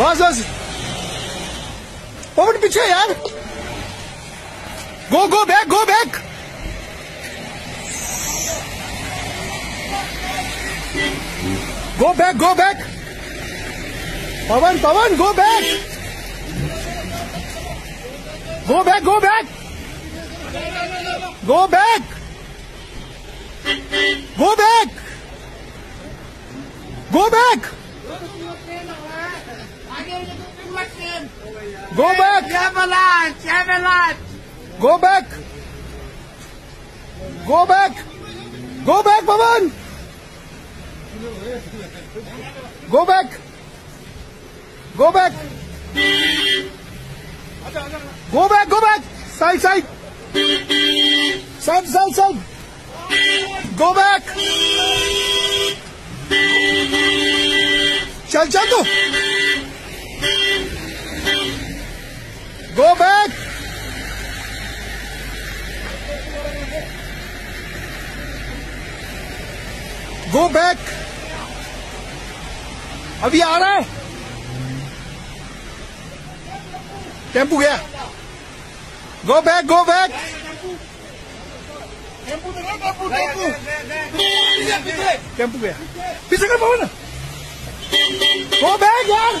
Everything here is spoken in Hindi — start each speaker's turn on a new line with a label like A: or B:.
A: बस बस। पवन पीछे यार। Go go back go back go back go back Pawan Pawan go back go back go back go back go back go back Go back.
B: Have a lunch. Have a lunch.
A: Go back. Go back. Go back, Pavan. Go back. Go back. Go back. Go back. Side, side. Side, side, side. Go back. Chal, chal, go. Go back go back अभी आ रहा है। टेंपू गया। Go back go back tempo गया। पीछे कर पवन। गो बैक यार।